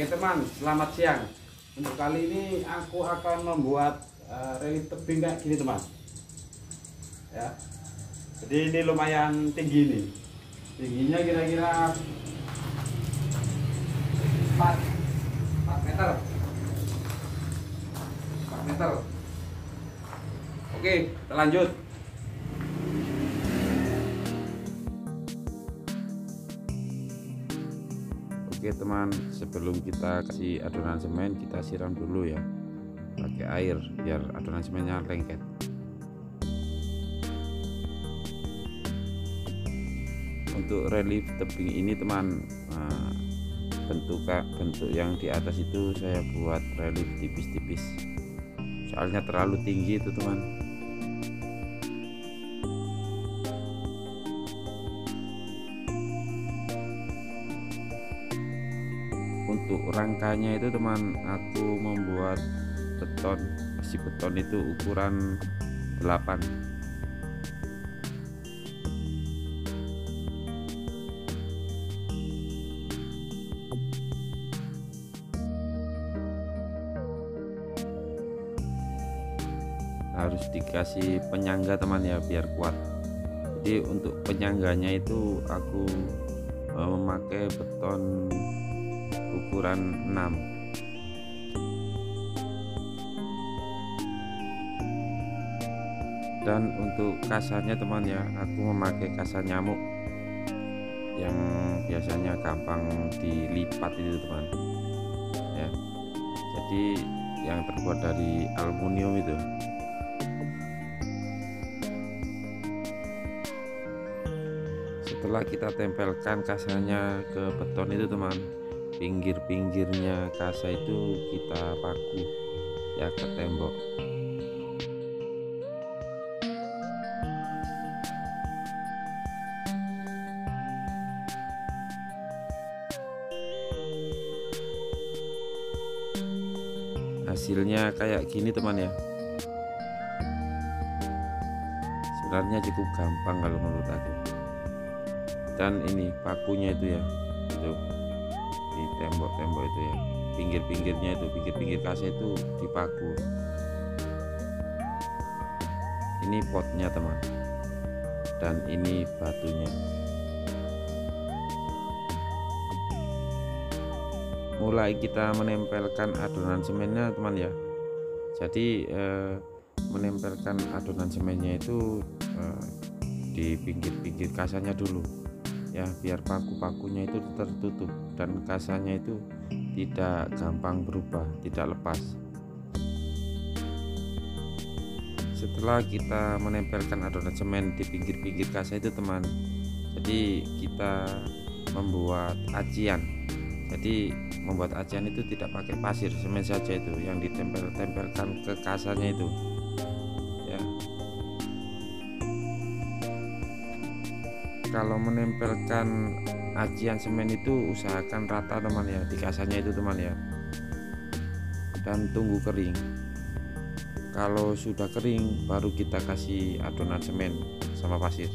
Oke teman, selamat siang. Untuk kali ini aku akan membuat uh, relief tebing kayak gini teman. Ya. Jadi ini lumayan tinggi nih. Tingginya kira-kira 4 4 meter. 4 meter. Oke, kita lanjut. Oke teman, sebelum kita kasih adonan semen, kita siram dulu ya pakai air biar adonan semennya lengket. Untuk relief tebing ini teman, nah, bentuk bentuk yang di atas itu saya buat relief tipis-tipis. Soalnya terlalu tinggi itu teman. Untuk rangkanya itu teman aku membuat beton besi beton itu ukuran 8 harus dikasih penyangga teman ya biar kuat. Jadi untuk penyangganya itu aku eh, memakai beton ukuran 6 dan untuk kasarnya teman ya aku memakai kasar nyamuk yang biasanya gampang dilipat itu teman. Ya. Jadi yang terbuat dari aluminium itu. Setelah kita tempelkan kasarnya ke beton itu teman pinggir-pinggirnya kasa itu kita paku ya ke tembok. Hasilnya kayak gini teman ya. Sebenarnya cukup gampang kalau menurut aku. Dan ini pakunya itu ya itu di tembok-tembok itu ya. Pinggir-pinggirnya itu pinggir-pinggir kaca itu dipaku. Ini potnya teman. Dan ini batunya. Mulai kita menempelkan adonan semennya teman ya. Jadi eh, menempelkan adonan semennya itu eh, di pinggir-pinggir kasanya dulu ya biar paku-pakunya itu tertutup dan kasanya itu tidak gampang berubah tidak lepas. Setelah kita menempelkan adonan semen di pinggir-pinggir kasa itu teman jadi kita membuat acian. Jadi membuat acian itu tidak pakai pasir semen saja itu yang ditempel-tempelkan ke kasanya itu kalau menempelkan ajian semen itu usahakan rata teman ya. Di kasarnya itu teman ya. Dan tunggu kering. Kalau sudah kering baru kita kasih adonan semen sama pasir.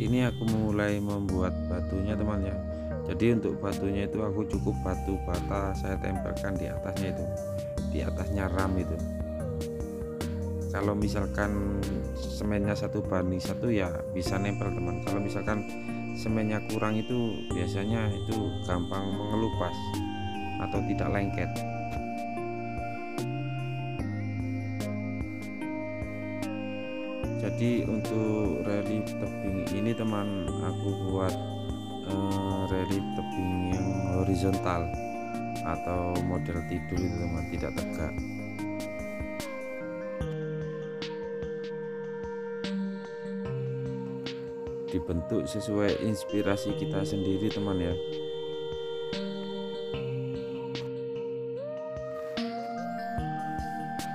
Ini aku mulai membuat batunya teman ya. Jadi untuk batunya itu aku cukup batu bata saya tempelkan di atasnya itu. Di atasnya ram itu kalau misalkan semennya satu banding satu ya bisa nempel teman. Kalau misalkan semennya kurang itu biasanya itu gampang mengelupas atau tidak lengket. Jadi untuk relief tebing ini teman aku buat uh, relief tebing yang horizontal atau model tidur itu teman tidak tegak dibentuk sesuai inspirasi kita sendiri teman ya.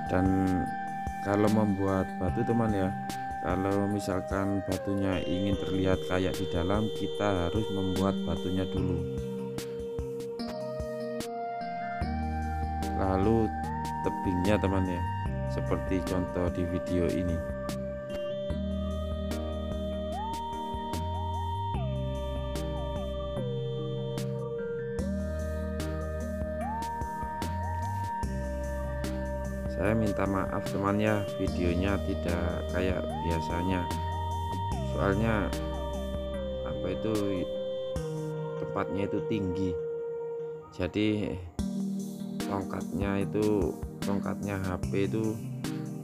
Dan kalau membuat batu teman ya kalau misalkan batunya ingin terlihat kayak di dalam kita harus membuat batunya dulu. Lalu tebingnya teman ya seperti contoh di video ini saya minta maaf temannya videonya tidak kayak biasanya. Soalnya apa itu tempatnya itu tinggi. Jadi tongkatnya itu tongkatnya HP itu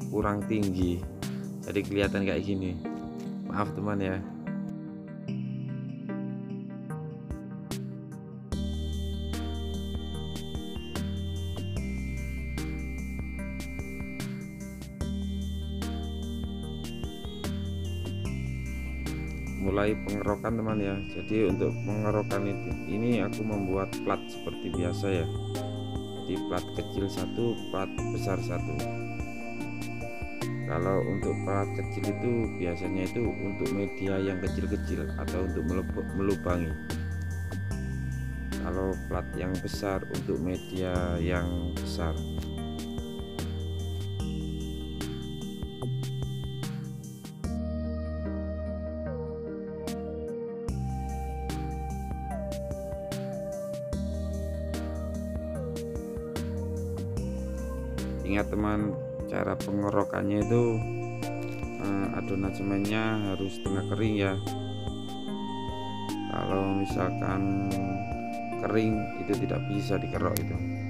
kurang tinggi. Jadi kelihatan kayak gini. Maaf teman ya mulai pengerokan teman ya. Jadi untuk pengerokan ini aku membuat plat seperti biasa ya. Di plat kecil satu plat besar satu. Kalau untuk plat kecil itu biasanya itu untuk media yang kecil-kecil atau untuk melubangi. Kalau plat yang besar untuk media yang besar ingat teman cara pengorokannya itu uh, adonan semennya harus tengah kering ya. Kalau misalkan kering itu tidak bisa dikerok itu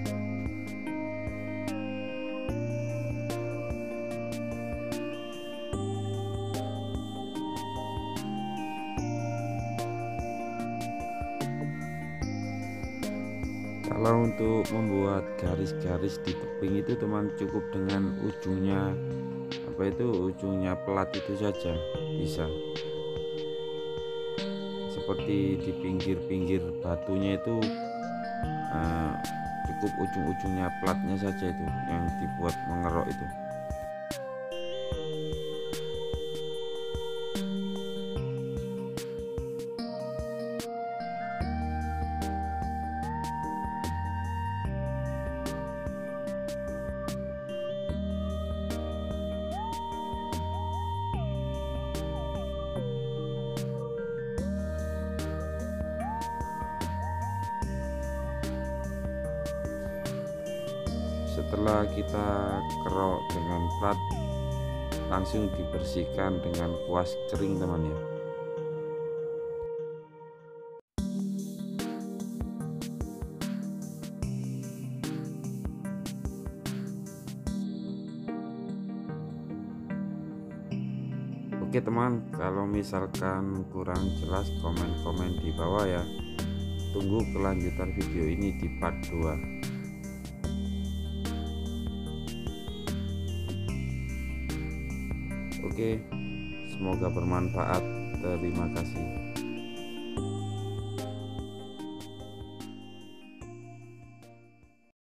kalau untuk membuat garis-garis di tebing itu teman cukup dengan ujungnya apa itu ujungnya pelat itu saja bisa. Seperti di pinggir-pinggir batunya itu uh, cukup ujung-ujungnya pelatnya saja itu yang dibuat mengerok itu setelah kita kerok dengan plat langsung dibersihkan dengan kuas kering teman ya Oke teman kalau misalkan kurang jelas komen-komen di bawah ya. Tunggu kelanjutan video ini di part 2 Oke, semoga bermanfaat. Terima kasih.